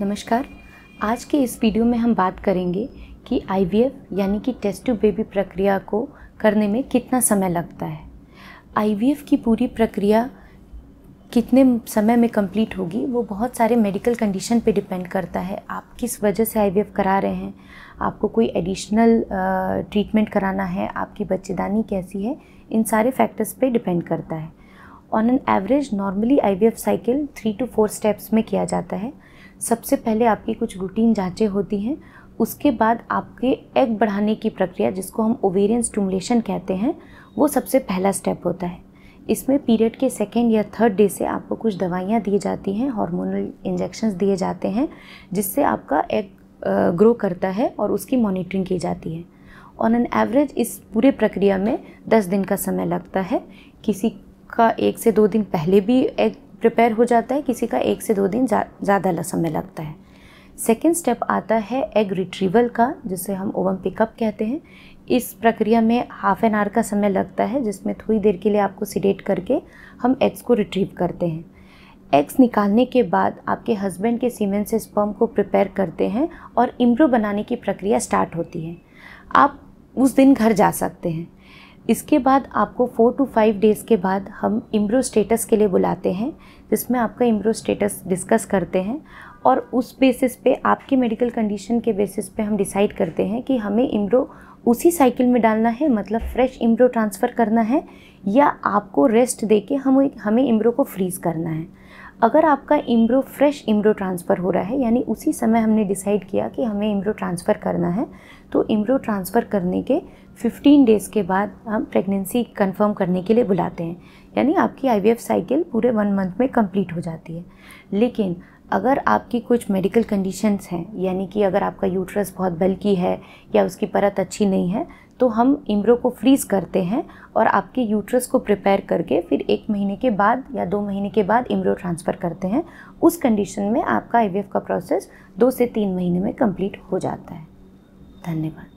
नमस्कार। आज के इस वीडियो में हम बात करेंगे कि आईवीएफ यानी कि टेस्ट टू बेबी प्रक्रिया को करने में कितना समय लगता है। आईवीएफ की पूरी प्रक्रिया कितने समय में कंप्लीट होगी, वो बहुत सारे मेडिकल कंडीशन पे डिपेंड करता है। आप किस वजह से आईवीएफ करा रहे हैं, आपको कोई एडिशनल ट्रीटमेंट कराना है, आपकी बच्चेदानी कैसी है, इन सारे फैक्टर्स पे डिपेंड करता है। On an average normally IVF cycle three two four steps में किया जाता है। सबसे पहले आपकी कुछ रूटीन जांचें होती हैं, उसके बाद आपके एग बढ़ाने की प्रक्रिया, जिसको हम ओवेरियन स्टूमुलेशन कहते हैं, वो सबसे पहला स्टेप होता है। इसमें पीरियड के सेकेंड या थर्ड डे से आपको कुछ दवाइयाँ दी जाती हैं हार्मोनल इंजेक्शंस दिए जाते हैं, जिससे आपका एग ग्रो करता है और उसकी मॉनिटरिंग की जाती है। ऑन एन एवरेज इस पूरे प्रक्रिया में 10 दिन का समय लगता है। किसी का एक से दो दिन पहले भी एग प्रिपेयर हो जाता है किसी का एक से दो दिन ज़्यादा जा, समय लगता है। सेकेंड स्टेप आता है एग रिट्रीवल का जिसे हम ओवम पिकअप कहते हैं। इस प्रक्रिया में हाफ़ एन आवर का समय लगता है जिसमें थोड़ी देर के लिए आपको सिडेट करके हम एग्स को रिट्रीव करते हैं। एग्स निकालने के बाद आपके हस्बैंड के सीमेंट से स्पर्म को प्रिपेयर करते हैं और इम्ब्रो बनाने की प्रक्रिया स्टार्ट होती है। आप उस दिन घर जा सकते हैं। इसके बाद आपको फोर टू फाइव डेज़ के बाद हम इम्ब्रो स्टेटस के लिए बुलाते हैं, जिसमें आपका इम्ब्रो स्टेटस डिस्कस करते हैं और उस बेसिस पे, आपकी मेडिकल कंडीशन के बेसिस पे हम डिसाइड करते हैं कि हमें इम्ब्रो उसी साइकिल में डालना है मतलब फ्रेश इम्ब्रो ट्रांसफ़र करना है, या आपको रेस्ट दे के हम हमें इम्ब्रो को फ्रीज़ करना है। अगर आपका इम्ब्रो, फ्रेश इम्ब्रो ट्रांसफ़र हो रहा है, यानी उसी समय हमने डिसाइड किया कि हमें इम्ब्रो ट्रांसफ़र करना है तो इम्ब्रो ट्रांसफ़र करने के 15 डेज़ के बाद हम प्रेगनेंसी कंफर्म करने के लिए बुलाते हैं। यानी आपकी आईवीएफ साइकिल पूरे वन मंथ में कंप्लीट हो जाती है। लेकिन अगर आपकी कुछ मेडिकल कंडीशंस हैं, यानी कि अगर आपका यूट्रस बहुत बल्कि है या उसकी परत अच्छी नहीं है तो हम इम्ब्रो को फ्रीज़ करते हैं और आपके यूट्रस को प्रिपेयर करके फिर एक महीने के बाद या दो महीने के बाद इम्ब्रो ट्रांसफ़र करते हैं। उस कंडीशन में आपका आईवीएफ का प्रोसेस दो से तीन महीने में कंप्लीट हो जाता है। धन्यवाद।